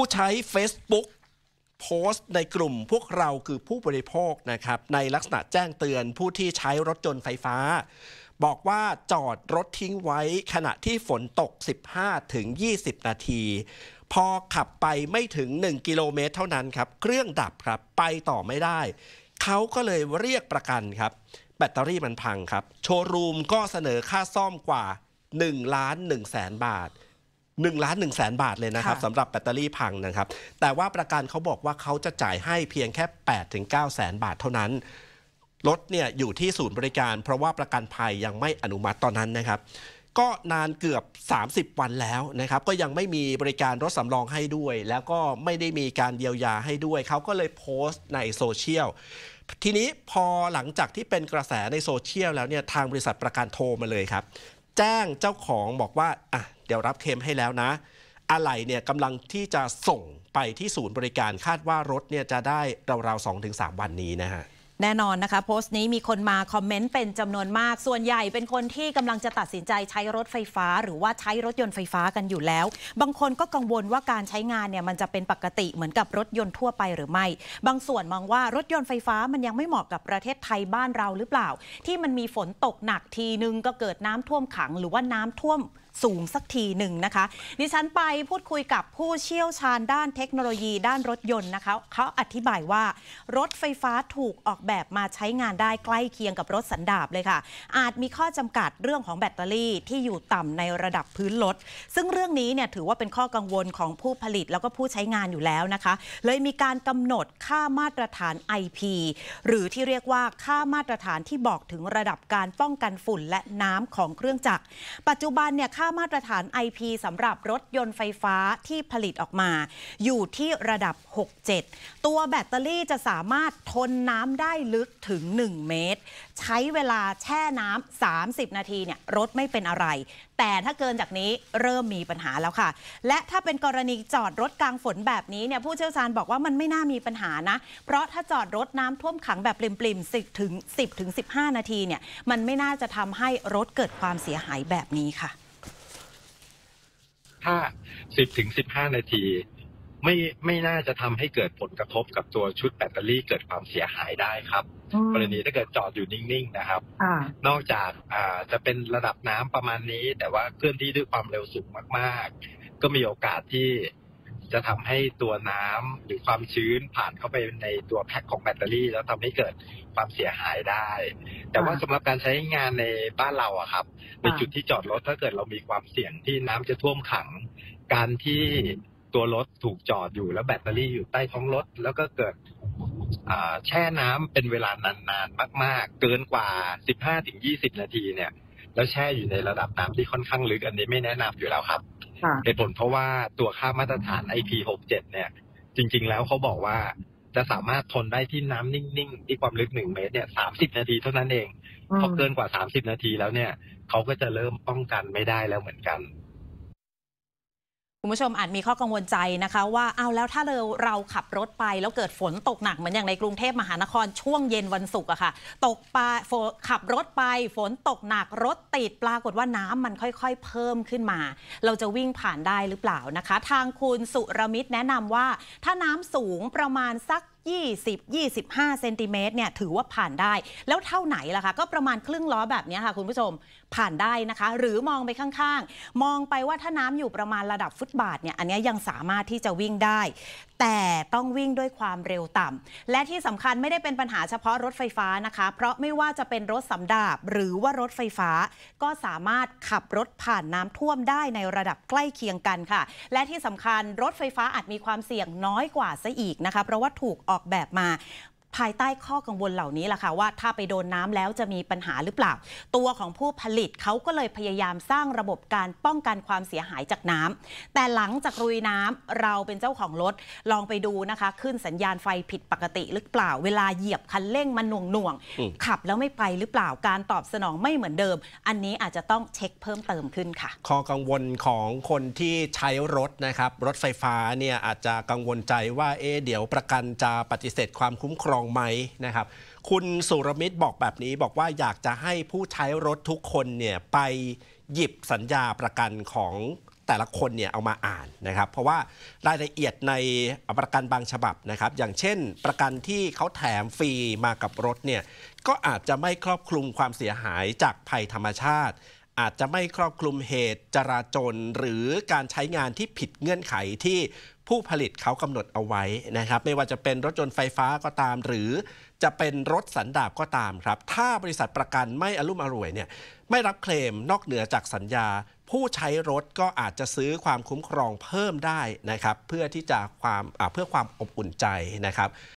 ผู้ใช้ Facebook โพสต์ในกลุ่มพวกเราคือผู้บริโภคนะครับในลักษณะแจ้งเตือนผู้ที่ใช้รถยนต์ไฟฟ้า บอกว่าจอดรถทิ้งไว้ขณะที่ฝนตก 15ถึง20นาที พอขับไปไม่ถึง 1 กิโลเมตรเท่านั้นครับ เครื่องดับครับไปต่อไม่ได้ เขาก็เลยเรียกประกันครับ แบตเตอรี่มันพังครับ โชว์รูมก็เสนอค่าซ่อมกว่า 1 ล้าน1แสนบาท 1ล้าน1แสนบาทเลยนะครับค่ะสำหรับแบตเตอรี่พังนะครับ แต่ว่าประกันเขาบอกว่าเขาจะจ่ายให้เพียงแค่8ถึง9แสนบาทเท่านั้นรถเนี่ยอยู่ที่ศูนย์บริการ เพราะว่าประกันภัยยังไม่อนุมัติตอนนั้นนะครับก็นานเกือบ 30 วันแล้วนะครับ ก็ยังไม่มีบริการรถสำรองให้ด้วย แล้วก็ไม่ได้มีการเยียวยาให้ด้วย เขาก็เลยโพสต์ในโซเชียลทีนี้พอหลังจากที่เป็นกระแสในโซเชียลแล้วเนี่ยทางบริษัทประกันโทรมาเลยครับ แจ้งเจ้าของบอกว่าอะ เดี๋ยวรับเคมให้แล้วนะ อะไรเนี่ยกำลังที่จะส่งไปที่ศูนย์บริการคาดว่ารถเนี่ยจะได้ราวๆ2-3วันนี้นะฮะแน่นอนนะคะ โพสต์นี้มีคนมาคอมเมนต์เป็นจำนวนมาก ส่วนใหญ่เป็นคนที่กำลังจะตัดสินใจใช้รถไฟฟ้า หรือว่าใช้รถยนต์ไฟฟ้ากันอยู่แล้ว บางคนก็กังวลว่าการใช้งานเนี่ยมันจะเป็นปกติเหมือนกับรถยนต์ทั่วไปหรือไม่ บางส่วนมองว่ารถยนต์ไฟฟ้ามันยังไม่เหมาะกับประเทศไทยบ้านเราหรือเปล่า ที่มันมีฝนตกหนักทีนึงก็เกิดน้ำท่วมขังหรือว่าน้ำท่วม สูงสักทีหนึ่งนะคะ ดิฉันไปพูดคุยกับผู้เชี่ยวชาญด้านเทคโนโลยีด้านรถยนต์นะคะ เขาอธิบายว่ารถไฟฟ้าถูกออกแบบมาใช้งานได้ใกล้เคียงกับรถสันดาปเลยค่ะ อาจมีข้อจำกัดเรื่องของแบตเตอรี่ที่อยู่ต่ำในระดับพื้นรถซึ่งเรื่องนี้เนี่ยถือว่าเป็นข้อกังวลของผู้ผลิตแล้วก็ผู้ใช้งานอยู่แล้วนะคะ เลยมีการกำหนดค่ามาตรฐาน IP หรือที่เรียกว่าค่ามาตรฐานที่บอกถึงระดับการป้องกันฝุ่นและน้ำของเครื่องจักร ปัจจุบันเนี่ยค่ามาตรฐาน IP สำหรับรถยนต์ไฟฟ้าที่ผลิตออกมา อยู่ที่ระดับ 67 ตัวแบตเตอรี่จะสามารถทนน้ำได้ลึกถึง 1 เมตร ใช้เวลาแช่น้ำ 30 นาทีเนี่ยรถไม่เป็นอะไร แต่ถ้าเกินจากนี้เริ่มมีปัญหาแล้วค่ะ และถ้าเป็นกรณีจอดรถกลางฝนแบบนี้เนี่ยผู้เชี่ยวชาญบอกว่ามันไม่น่ามีปัญหานะ เพราะถ้าจอดรถน้ำท่วมขังแบบปริมๆ10ถึง10ถึง15 นาทีเนี่ยมันไม่น่าจะทำให้รถเกิดความเสียหายแบบนี้ค่ะ ถ้า 10ถึง15 นาที ไม่ไม่น่าจะทำให้เกิดผลกระทบกับตัวชุดแบตเตอรี่เกิดความเสียหายได้ครับ กรณีถ้าเกิดจอดอยู่นิ่งๆนะครับอ่านอกจากอ่าจะเป็นระดับน้ำประมาณนี้ แต่ว่าเคลื่อนที่ด้วยความเร็วสูงมาก ๆ ก็มีโอกาสที่ จะทำให้ตัวน้ำหรือความชื้นผ่านเข้าไปในตัวแพ็คของแบตเตอรี่ แล้วทำให้เกิดความเสียหายได้ แต่ว่าอ่าสำหรับการใช้งานในบ้านเราอะครับ ในอ่าจุดที่จอดรถถ้าเกิดเรามีความเสี่ยงที่น้ำจะท่วมขัง การที่ตัวรถถูกจอดอยู่แล้วแบตเตอรี่อยู่ใต้ท้องรถ แล้วก็เกิดอ่าแช่น้ำเป็นเวลานานๆมาก ๆ เกินกว่า 15-20 นาทีเนี่ย แล้วแช่อยู่ในระดับน้ำที่ค่อนข้างลึกอันนี้ไม่แนะนำอยู่แล้วครับค่ะ เหตุผลเพราะว่าตัวค่ามาตรฐาน IP67 เนี่ย จริง ๆ แล้วเขาบอกว่าจะสามารถทนได้ที่น้ำนิ่ง ๆ ที่ความลึก1เมตรเนี่ย30นาทีเท่านั้นเองอืมพอเกินกว่า30นาทีแล้วเนี่ยเขาก็จะเริ่มป้องกันไม่ได้แล้วเหมือนกัน คุณผู้ชมอาจมีข้อกังวลใจนะคะว่าเอาแล้วถ้าเราเราขับรถไปแล้วเกิดฝนตกหนักเหมือนอย่างในกรุงเทพมหานครช่วงเย็นวันศุกร์อะค่ะ ตกปลาฝนขับรถไปฝนตกหนักรถติดปรากฏว่าน้ำมันค่อย ๆ เพิ่มขึ้นมา เราจะวิ่งผ่านได้หรือเปล่านะคะ ทางคุณสุรมิตรแนะนำว่า ถ้าน้ำสูงประมาณสัก20-25 เซนติเมตรเนี่ยถือว่าผ่านได้ แล้วเท่าไหนล่ะคะ ก็ประมาณครึ่งล้อแบบนี้ค่ะคุณผู้ชมผ่านได้นะคะ หรือมองไปข้างๆ มองไปว่าถ้าน้ำอยู่ประมาณระดับฟุตบาทเนี่ยอันนี้ยยังสามารถที่จะวิ่งได้ แต่ต้องวิ่งด้วยความเร็วต่ำและที่สำคัญไม่ได้เป็นปัญหาเฉพาะรถไฟฟ้านะคะ เพราะไม่ว่าจะเป็นรถสำดาบ หรือว่ารถไฟฟ้า ก็สามารถขับรถผ่านน้ำท่วมได้ในระดับใกล้เคียงกันค่ะ และที่สำคัญรถไฟฟ้าอาจมีความเสี่ยงน้อยกว่าซะอีกนะคะ เพราะว่าถูกออกแบบมา ภายใต้ข้อกังวลเหล่านี้ล่ะค่ะว่าถ้าไปโดนน้ำแล้วจะมีปัญหาหรือเปล่า ตัวของผู้ผลิตเขาก็เลยพยายามสร้างระบบการป้องกันความเสียหายจากน้ำแต่หลังจากรุยน้ำเราเป็นเจ้าของรถลองไปดูนะคะ ขึ้นสัญญาณไฟผิดปกติหรือเปล่า เวลาเหยียบคันเร่งมันหน่วงหน่วงๆอืมขับแล้วไม่ไปหรือเปล่าการตอบสนองไม่เหมือนเดิม อันนี้อาจจะต้องเช็คเพิ่มเติมขึ้นค่ะข้อกังวลของคนที่ใช้รถนะครับรถไฟฟ้าเนี่ยอาจจะกังวลใจว่าเอ๊ะเดี๋ยวประกันจะปฏิเสธความคุ้มครองไหมนะครับ คุณสุรมิตรบอกแบบนี้บอกว่าอยากจะให้ผู้ใช้รถทุกคนเนี่ยไปหยิบสัญญาประกันของแต่ละคนเนี่ยเอามาอ่านนะครับ เพราะว่ารายละเอียดในประกันบางฉบับนะครับ อย่างเช่น ประกันที่เขาแถมฟรีมากับรถเนี่ยก็อาจจะไม่ครอบคลุมความเสียหายจากภัยธรรมชาติ อาจจะไม่ครอบคลุมเหตุจราจรหรือการใช้งานที่ผิดเงื่อนไขที่ ผู้ผลิตเขากำหนดเอาไว้นะครับ ไม่ว่าจะเป็นรถยนต์ไฟฟ้าก็ตาม หรือจะเป็นรถสันดาปก็ตามครับ ถ้าบริษัทประกันไม่อลุ่มอร่วยเนี่ยไม่รับเคลมนอกเหนือจากสัญญา ผู้ใช้รถก็อาจจะซื้อความคุ้มครองเพิ่มได้นะครับ เพื่อที่จะความเพื่อความอบอุ่นใจนะครับ